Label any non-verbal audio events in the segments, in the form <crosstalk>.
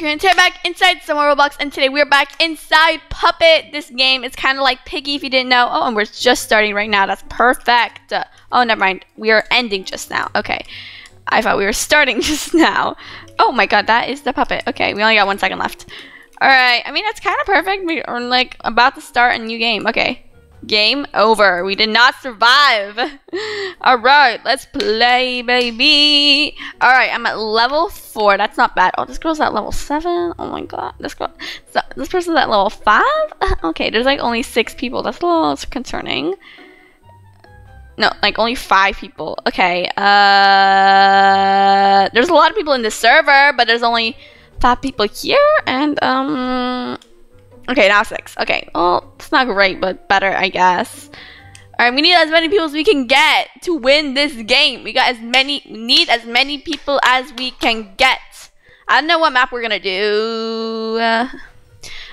Karina here back inside some more Roblox, and today we're back inside Puppet. This game is kind of like Piggy if you didn't know. Oh, and we're just starting right now. That's perfect. Uh, oh, never mind. We are ending just now. Okay. I thought we were starting <laughs> just now. Oh my god, that is the puppet. Okay, we only got one second left. Alright, I mean, that's kind of perfect. We are like about to start a new game. Okay. Game over. We did not survive. <laughs> Alright, let's play, baby. Alright, I'm at level 4. That's not bad. Oh, this girl's at level 7. Oh my god. This girl, so, this person's at level 5? <laughs> Okay, there's like only 6 people. That's a little concerning. No, like only 5 people. Okay, uh... There's a lot of people in the server, but there's only 5 people here, and, um... Okay, now six. Okay, well, it's not great, but better, I guess. Alright, we need as many people as we can get to win this game. We got as many, need as many people as we can get. I don't know what map we're gonna do. Uh,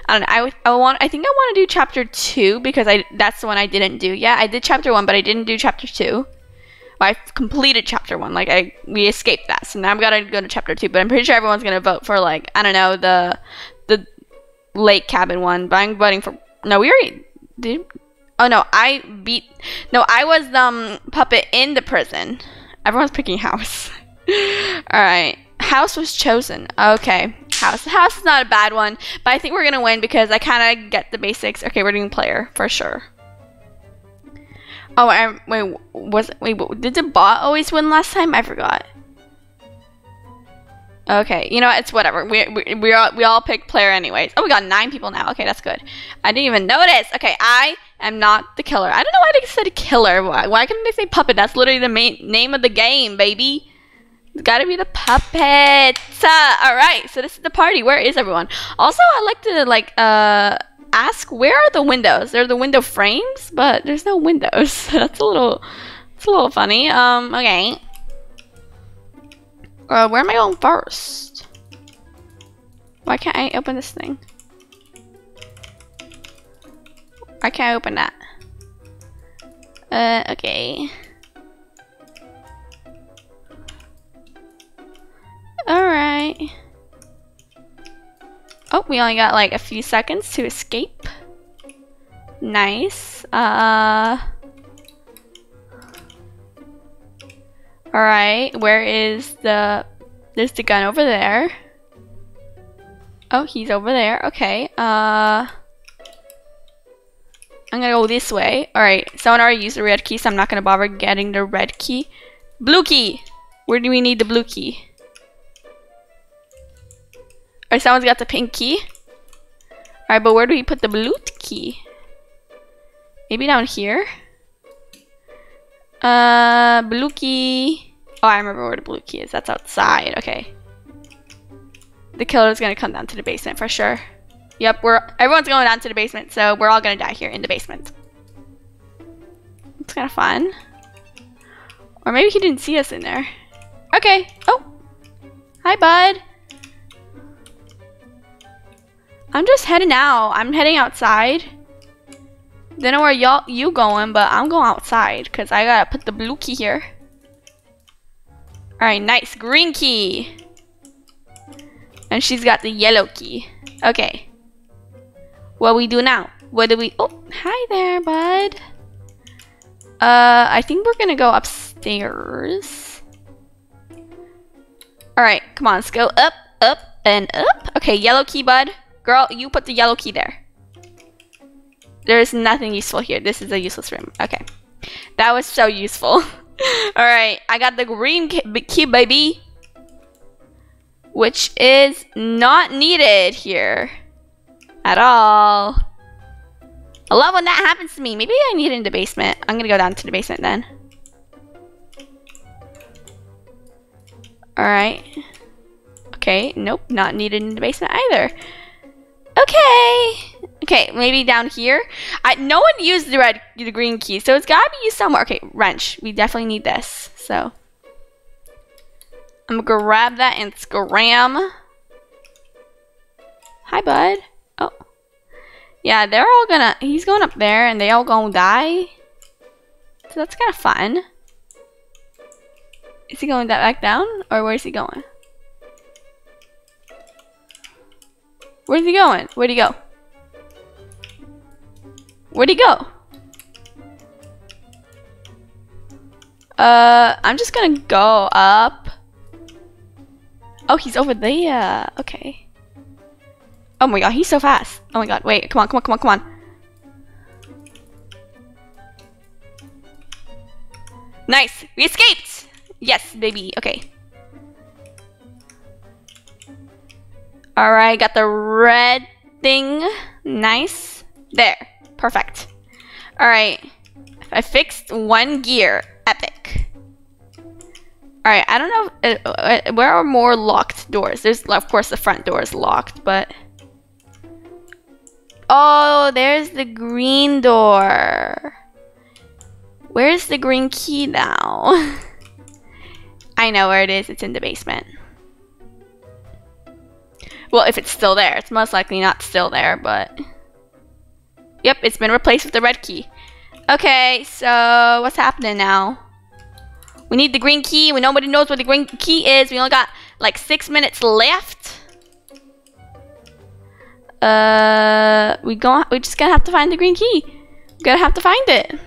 I don't know. I, I want. I think I want to do chapter two because I that's the one I didn't do. Yeah, I did chapter one, but I didn't do chapter two. Well, I completed chapter one. Like I, we escaped that, so now I'm gonna go to chapter two. But I'm pretty sure everyone's gonna vote for like I don't know the the lake cabin one, but I'm voting for. No, we already did. Oh no, I beat. No, I was um puppet in the prison. Everyone's picking house. <laughs> All right, house was chosen. Okay, house. House is not a bad one, but I think we're gonna win because I kind of get the basics. Okay, we're doing player for sure. Oh, I, wait, was wait? Did the bot always win last time? I forgot. Okay, you know what? It's whatever. We we we all we all picked player anyways. Oh, we got nine people now. Okay, that's good. I didn't even notice. Okay, I am not the killer. I don't know why they said killer. Why, why couldn't they say puppet? That's literally the main name of the game, baby. It's gotta be the puppet. Uh, all right, so this is the party. Where is everyone? Also, I like to like uh ask where are the windows? They're the window frames, but there's no windows. <laughs> that's a little, it's a little funny. Um, okay. Uh, where am I going first? Why can't I open this thing? Why can't I open that? Uh, okay. Alright. Oh, we only got like a few seconds to escape. Nice. Uh... Alright, where is the... There's the gun over there. Oh, he's over there. Okay, uh... I'm gonna go this way. Alright, someone already used the red key, so I'm not gonna bother getting the red key. Blue key! Where do we need the blue key? Alright, someone's got the pink key. Alright, but where do we put the blue key? Maybe down here? Uh, blue key. Oh, I remember where the blue key is. That's outside. Okay. The killer is gonna come down to the basement for sure. Yep, we're everyone's going down to the basement, so we're all gonna die here in the basement. It's kind of fun. Or maybe he didn't see us in there. Okay. Oh. Hi, bud. I'm just heading out. I'm heading outside. Don't know where y'all you going, but I'm going outside because I gotta put the blue key here. Alright, nice. Green key. And she's got the yellow key. Okay. What we do now? What do we... Oh, hi there, bud. Uh, I think we're gonna go upstairs. Alright, come on. Let's go up, up, and up. Okay, yellow key, bud. Girl, you put the yellow key there. There is nothing useful here. This is a useless room. Okay. That was so useful. <laughs> Alright, I got the green key, baby. Which is not needed here. At all. I love when that happens to me. Maybe I need it in the basement. I'm gonna go down to the basement then. Alright. Okay, nope, not needed in the basement either. Okay. Okay, maybe down here. I, no one used the red, the green key, so it's gotta be used somewhere. Okay, wrench. We definitely need this. So I'm gonna grab that and scram. Hi, bud. Oh. Yeah, they're all gonna, he's going up there and they all gonna die. So that's kind of fun. Is he going that back down? Or where's he going? Where's he going? Where'd he go? Where'd he go? Uh, I'm just gonna go up. Oh, he's over there. Okay. Oh my god, he's so fast. Oh my god, wait, come on, come on, come on, come on. Nice, we escaped! Yes, baby, okay. Alright, got the red thing. Nice. There, perfect. Alright, I fixed one gear. Epic. Alright, I don't know. Uh, uh, where are more locked doors? There's, of course, the front door is locked, but... Oh, there's the green door. Where's the green key now? <laughs> I know where it is. It's in the basement. Well, if it's still there. It's most likely not still there, but... Yep, it's been replaced with the red key. Okay, so what's happening now? We need the green key. We nobody knows what the green key is. We only got like six minutes left. Uh, we go. We just gonna have to find the green key. We gotta have to find it.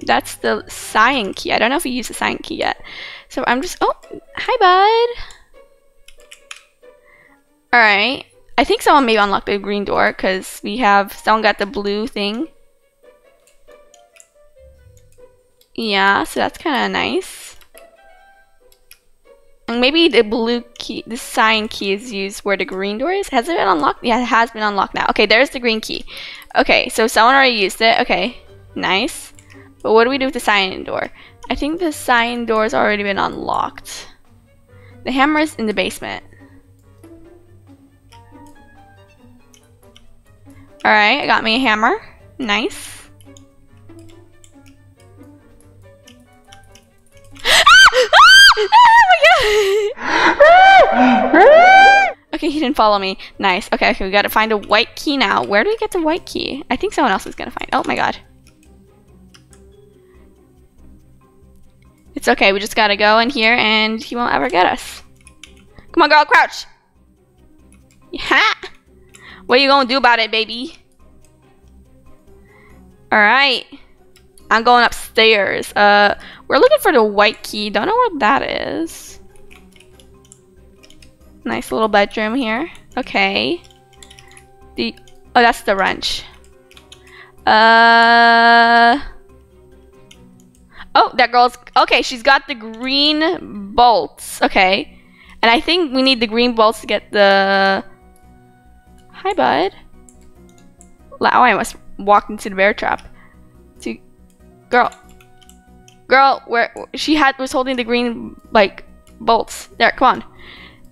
That's the cyan key. I don't know if we use the cyan key yet. So I'm just. Oh, hi, bud. All right. I think someone maybe unlocked the green door because we have someone got the blue thing. Yeah, so that's kind of nice. And maybe the blue key, the cyan key is used where the green door is. Has it been unlocked? Yeah, it has been unlocked now. Okay, there's the green key. Okay, so someone already used it. Okay, nice. But what do we do with the cyan door? I think the door has already been unlocked. The hammer is in the basement. Alright, I got me a hammer. Nice. <gasps> okay, he didn't follow me. Nice. Okay, okay, we gotta find a white key now. Where do we get the white key? I think someone else is gonna find. Oh my god. It's okay, we just gotta go in here and he won't ever get us. Come on, girl, crouch. Yeah. What are you gonna do about it, baby? Alright. I'm going upstairs. Uh, we're looking for the white key. Don't know where that is. Nice little bedroom here. Okay. The oh, that's the wrench. Uh. Oh, that girl's okay. She's got the green bolts. Okay, and I think we need the green bolts to get the. Hi, bud. Oh, I must walked into the bear trap. To girl, girl, where she had was holding the green like bolts. There, come on.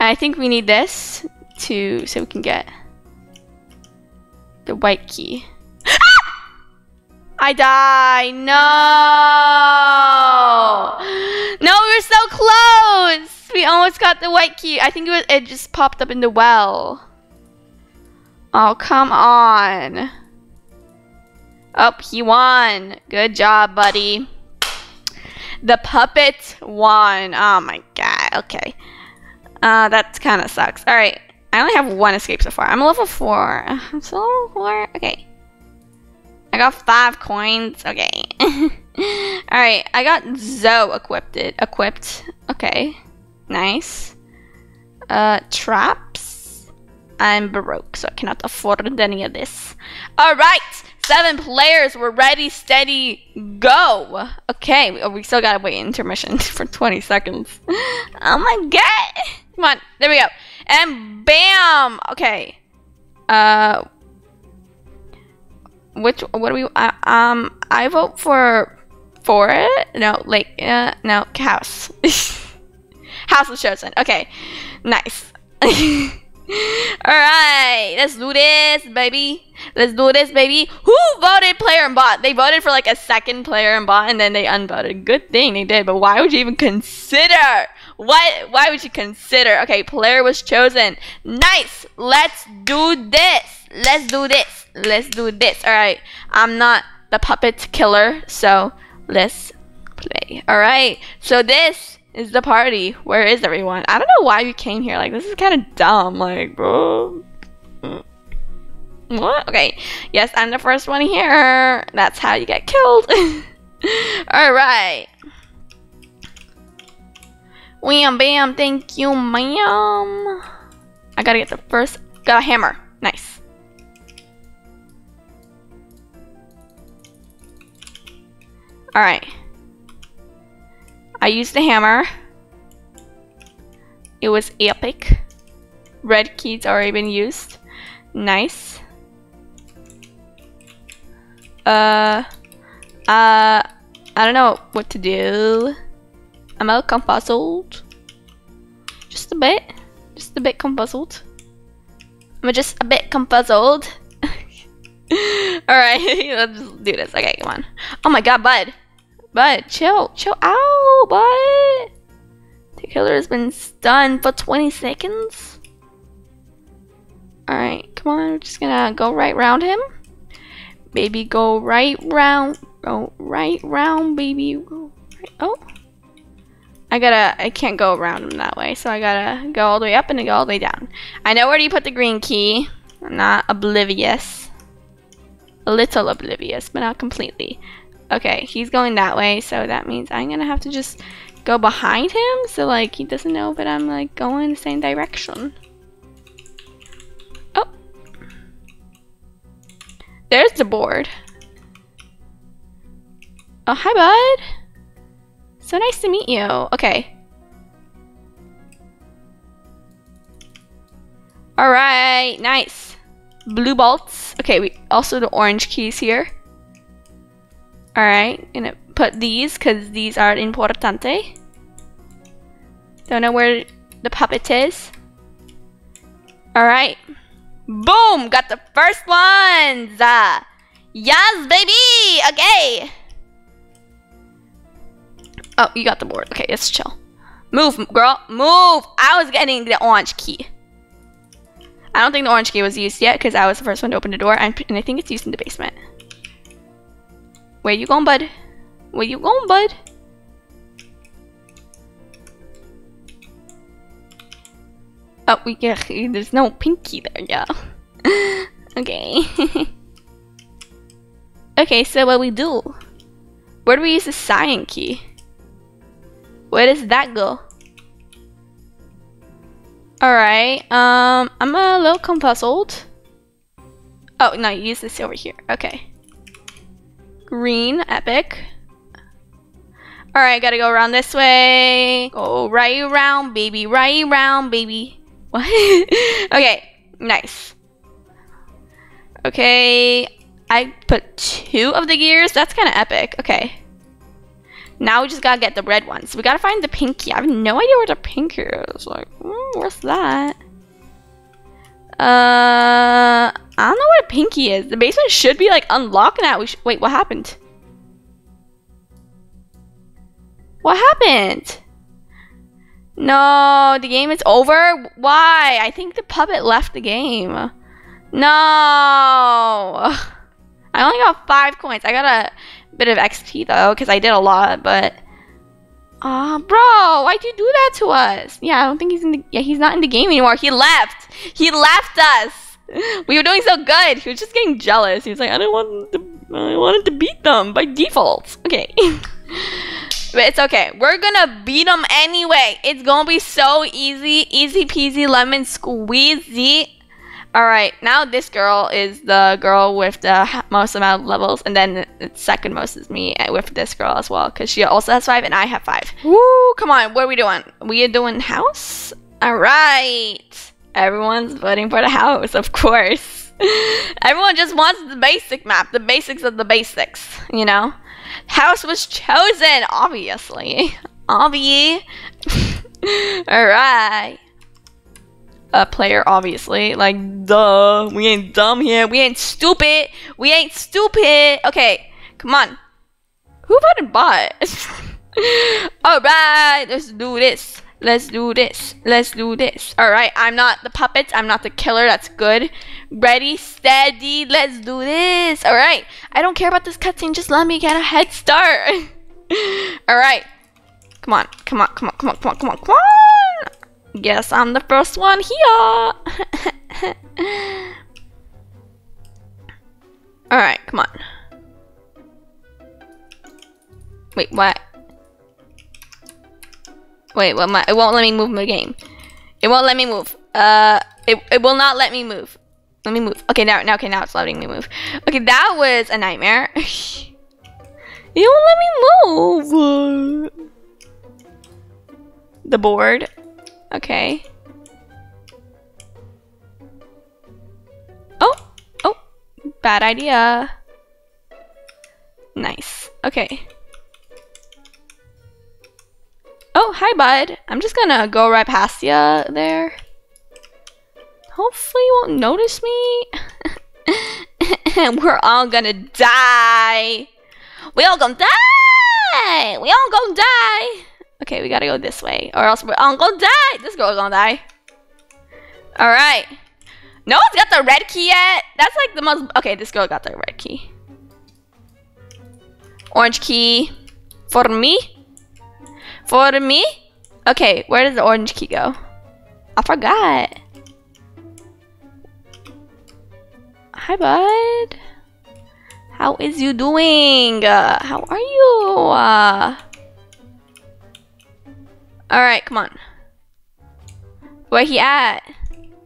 And I think we need this to so we can get the white key. Ah! I die. No. No, we were so close. We almost got the white key. I think it was it just popped up in the well. Oh, come on. Oh, he won. Good job, buddy. The puppet won. Oh my god. Okay. Uh, that kind of sucks. All right. I only have one escape so far. I'm level four. I'm still level four. Okay. I got five coins. Okay. <laughs> All right. I got Zoe equipped. Equipped. Okay. Nice. Uh, traps. I'm broke, so I cannot afford any of this. All right. Seven players. We're ready, steady, go. Okay. We still gotta wait intermission <laughs> for 20 seconds. Oh my god. Come on. There we go. And bam. Okay. Uh, which what do we uh, um I vote for for it no like uh, no house <laughs> house was chosen okay nice <laughs> <laughs> all right let's do this baby let's do this baby who voted player and bot they voted for like a second player and bot and then they unvoted good thing they did but why would you even consider what why would you consider okay player was chosen nice let's do this let's do this. Let's do this. All right. I'm not the puppet killer, so let's play. All right. So this is the party? Where is everyone? I don't know why we came here. Like, this is kind of dumb. Like. What? Okay. Yes, I'm the first one here. That's how you get killed. <laughs> Alright. Wham bam, thank you, ma'am. I gotta get the first. Got a hammer. Nice. Alright. I used the hammer. It was epic. Red key's already been used. Nice. Uh, uh, I don't know what to do. I'm a little confuzzled. Just a bit. Just a bit confuzzled. I'm just a bit confuzzled. <laughs> Alright, <laughs> let's do this. Okay, come on. Oh my god, bud. Bud, chill, chill out, bud. The killer has been stunned for 20 seconds. Alright, come on, we're just gonna go right round him. Baby, go right round. Go right round, baby. Right. Oh. I gotta, I can't go around him that way, so I gotta go all the way up and go all the way down. I know where you put the green key. I'm not oblivious. A little oblivious, but not completely. Okay, he's going that way, so that means I'm gonna have to just go behind him, so like he doesn't know that I'm like going the same direction. Oh. There's the board. Oh, hi bud. So nice to meet you. Okay. Alright, nice. Blue bolts. Okay, we also the orange keys here. Alright, gonna put these because these are importante. Don't know where the puppet is. Alright. Boom! Got the first ones! Uh, yes, baby! Okay. Oh, you got the board. Okay, let's chill. Move, girl. Move! I was getting the orange key. I don't think the orange key was used yet because I was the first one to open the door and, and I think it's used in the basement. Where you going, bud? Where you going, bud? Oh, we get there's no pink key there, yeah. <laughs> okay. <laughs> okay, so what we do? Where do we use the cyan key? Where does that go? Alright, um, I'm a little confuzzled. Oh, no, you use this over here. Okay. Green, epic. Alright, gotta go around this way. Go right around, baby. Right around, baby. <laughs> What? okay, nice. Okay, I put two of the gears. That's kind of epic. Okay. Now we just gotta get the red ones. We gotta find the pink key. I have no idea where the pink key is. Like, mm, where's that? Uh, I don't know a pink key is. The basement should be like unlocked now. We wait, what happened? What happened? No, the game is over? Why? I think the puppet left the game. No. I only got five coins. I got a bit of XP though, because I did a lot, but... Ah, uh, bro, why'd you do that to us? Yeah, I don't think he's in the... Yeah, he's not in the game anymore. He left. He left us. <laughs> We were doing so good. He was just getting jealous. He was like, I don't want to... I wanted to beat them by default. Okay. <laughs> But it's okay. We're gonna beat them anyway. It's gonna be so easy. Easy peasy lemon squeezy. Alright, now this girl is the girl with the most amount of levels, and then the second most is me with this girl as well, because she also has five and I have five. Woo! Come on, what are we doing? We are doing house? Alright! Everyone's voting for the house, of course. <laughs> Everyone just wants the basic map, the basics of the basics, you know? House was chosen, obviously. <laughs> Obvi. <laughs> Alright. A player, obviously. Like, duh. We ain't dumb here. We ain't stupid. We ain't stupid. Okay, come on. Who voted bot? Alright, let's do this. Let's do this. Let's do this. Alright, I'm not the puppets. I'm not the killer. That's good. Ready, steady. Let's do this. Alright. I don't care about this cutscene. Just let me get a head start. <laughs> Alright. Come on, come on, come on, come on, come on, come on, come on. Guess I'm the first one here. <laughs> Alright, come on. Wait, what? Wait, what my, it won't let me move my game. It won't let me move. Uh, it, it will not let me move. Let me move. Okay, now, now, okay, now it's letting me move. Okay, that was a nightmare. <laughs> it won't let me move. The board. Okay. Oh, oh, bad idea. Nice. Okay. Oh, hi, bud. I'm just gonna go right past you there. Hopefully you won't notice me. And <laughs> We're all gonna die. We all gonna die. We all gonna die. Okay, we gotta go this way, or else we're all gonna die. This girl's gonna die. All right. No one's got the red key yet. That's like the most. Okay, this girl got the red key. Orange key for me. For me. Okay, where does the orange key go? I forgot. Hi, bud. How is you doing? Uh, how are you? Uh, Alright, come on. Where he at?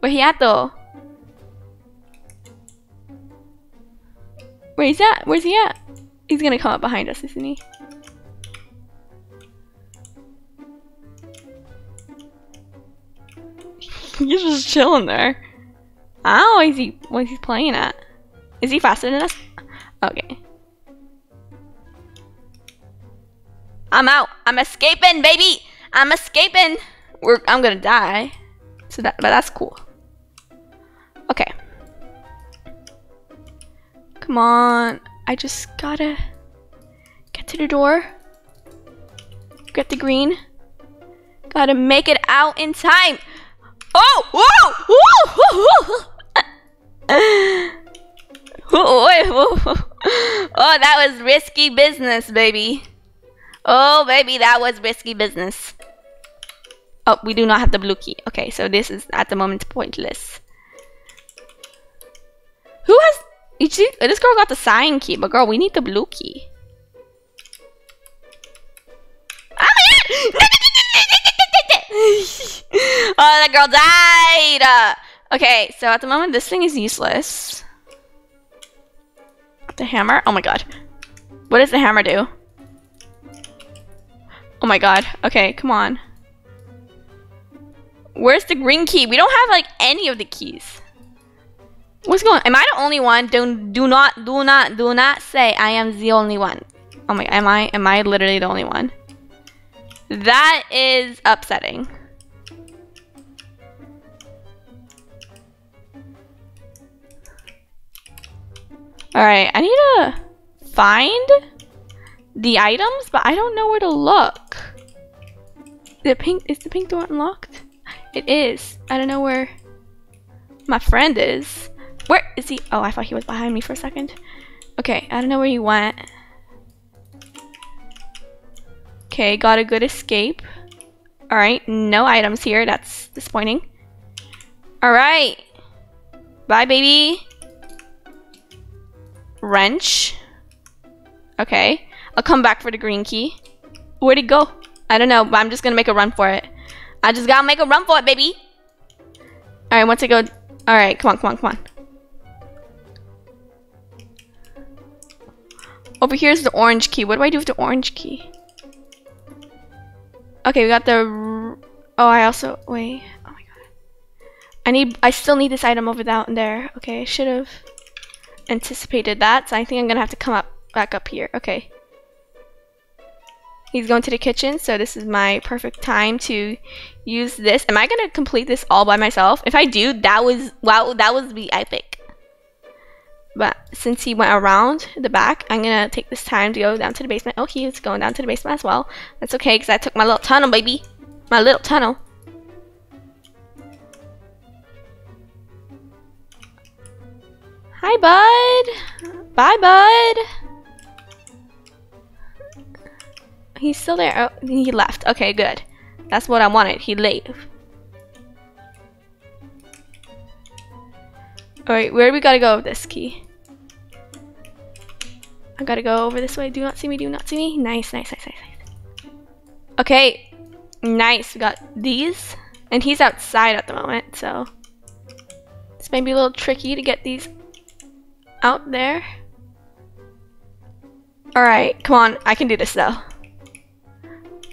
Where he at though? Where he's at? Where's he at? He's gonna come up behind us, isn't he? <laughs> He's just chilling there. Oh, is he? What is he playing at? Is he faster than us? Okay. I'm out. I'm escaping, baby. I'm escaping. We're. I'm gonna die. So that, but that's cool. Okay. Come on. I just gotta get to the door. Get the green. Gotta make it out in time. Oh! <laughs> oh whoa! Whoa! oh, that was risky business, baby. Oh, baby, that was risky business. Oh, we do not have the blue key. Okay, so this is at the moment pointless. Who has... You see, this girl got the cyan key, but girl, we need the blue key. Ah, <laughs> oh, that girl died! Uh, okay, so at the moment, this thing is useless. The hammer? Oh my god. What does the hammer do? Oh my god. Okay, come on. Where's the green key? We don't have, like, any of the keys. What's going on? Am I the only one? Don't, do not, do not, do not say I am the only one. Oh my, am I, am I literally the only one? That is upsetting. Alright, I need to find the items, but I don't know where to look. The pink is the pink door unlocked? It is. I don't know where my friend is. Where is he? Oh, I thought he was behind me for a second. Okay, I don't know where he went. Okay, got a good escape. Alright, no items here. That's disappointing. Alright. Bye, baby. Wrench. Okay. I'll come back for the green key. Where'd it go? I don't know, but I'm just gonna make a run for it. I just gotta make a run for it, baby. Alright, once I go... Alright, come on, come on, come on. Over here is the orange key. What do I do with the orange key? Okay, we got the... Oh, I also... Wait. Oh my god. I need... I still need this item over down there. Okay, I should have anticipated that. So I think I'm gonna have to come up back up here. Okay. He's going to the kitchen, so this is my perfect time to use this. Am I gonna complete this all by myself? If I do, that was wow, that was be epic. But since he went around the back, I'm gonna take this time to go down to the basement. Oh, he's going down to the basement as well. That's okay, because I took my little tunnel, baby. My little tunnel. Hi, bud. Bye, bud. He's still there. Oh, he left. Okay, good. That's what I wanted. He left. Alright, where do we gotta go with this key? I gotta go over this way. Do not see me, do not see me. Nice, nice, nice, nice, nice. Okay, nice. We got these. And he's outside at the moment, so this may be a little tricky to get these out there. Alright, come on. I can do this though.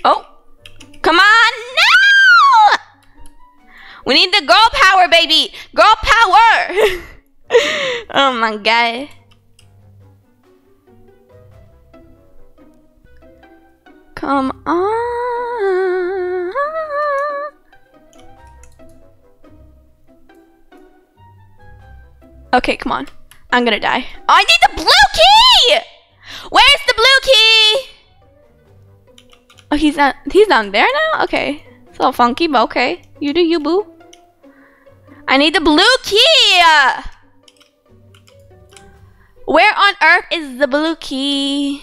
Oh! Come on! No! We need the girl power, baby! Girl power! <laughs> oh my god. Come on. Okay, come on. I'm gonna die. Oh, I need the blue key! Where's the blue key? Oh, he's not. He's down there now. Okay, it's a little funky, but okay. You do you, boo. I need the blue key. Where on earth is the blue key?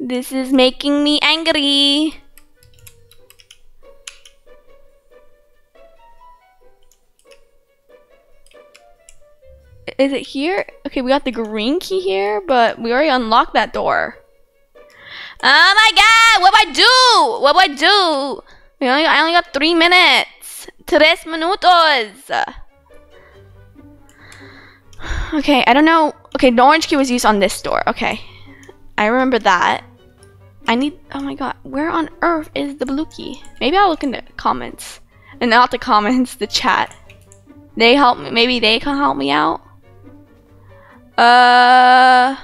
This is making me angry. Is it here? Okay, we got the green key here, but we already unlocked that door. Oh my god, what do I do? What do I do? We only, I only got three minutes. Tres minutos. <sighs> Okay, I don't know. Okay, the orange key was used on this door. Okay. I remember that. I need, oh my god, where on earth is the blue key? Maybe I'll look in the comments. And not the comments, the chat. They help me, maybe they can help me out. Uh,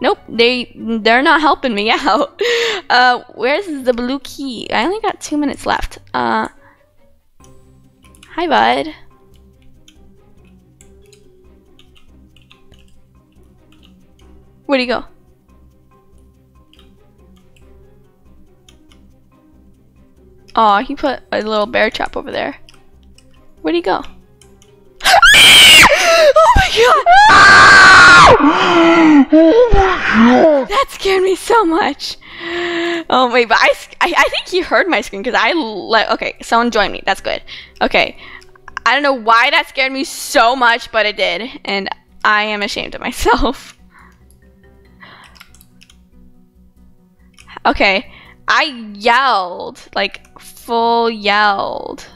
nope, they, they're not helping me <laughs> out. Uh, where's the blue key? I only got two minutes left. Uh, hi bud. Where'd he go? Aw, he put a little bear trap over there. Where'd he go? <gasps> oh my god! <gasps> That scared me so much. Oh wait, but I, I, I think he heard my scream because I let. Okay, someone join me. That's good. Okay, I don't know why that scared me so much, but it did, and I am ashamed of myself. <laughs> Okay, I yelled like full yelled.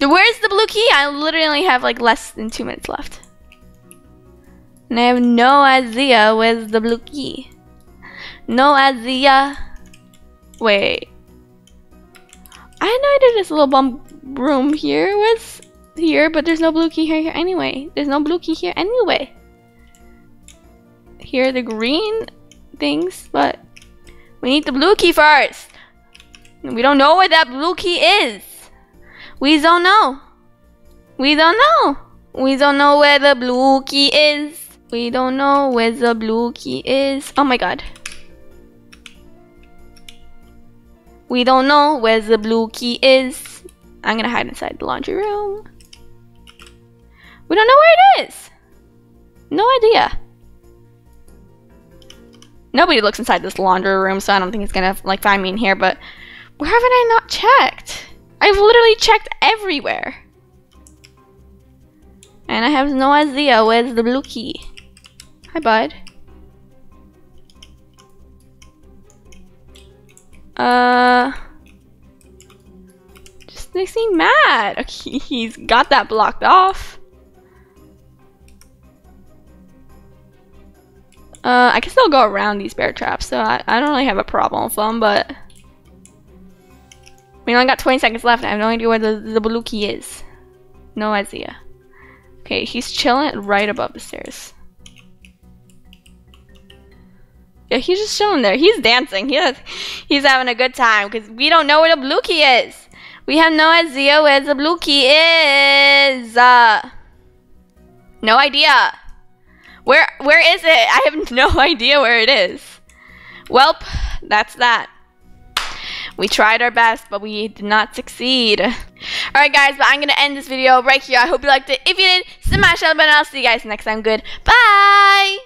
Where's the blue key? I literally have like less than two minutes left. And I have no idea where's the blue key. No idea. Wait. I know there's this little bump room here was here, but there's no blue key here, here anyway. There's no blue key here anyway. Here the green things, but we need the blue key first. We don't know where that blue key is. We don't know. We don't know. We don't know where the blue key is. We don't know where the blue key is. Oh my god. We don't know where the blue key is. I'm gonna hide inside the laundry room. We don't know where it is. No idea. Nobody looks inside this laundry room, so I don't think he's gonna like find me in here, but where haven't I not checked? I've literally checked everywhere. And I have no idea where's the blue key. Hi, bud. Uh... Just makes me mad. Okay, <laughs> he's got that blocked off. Uh, I can still go around these bear traps, so I, I don't really have a problem with them, but... We only got 20 seconds left, I have no idea where the, the blue key is. No idea. Okay, he's chilling right above the stairs. Yeah, he's just chilling there. He's dancing. He has, he's having a good time, because we don't know where the blue key is. We have no idea where the blue key is. Uh, no idea. Where where is it? <laughs> I have no idea where it is. Welp, that's that. We tried our best, but we did not succeed. Alright guys, but I'm gonna end this video right here. I hope you liked it. If you did, smash that button. I'll see you guys next time. Good. Bye!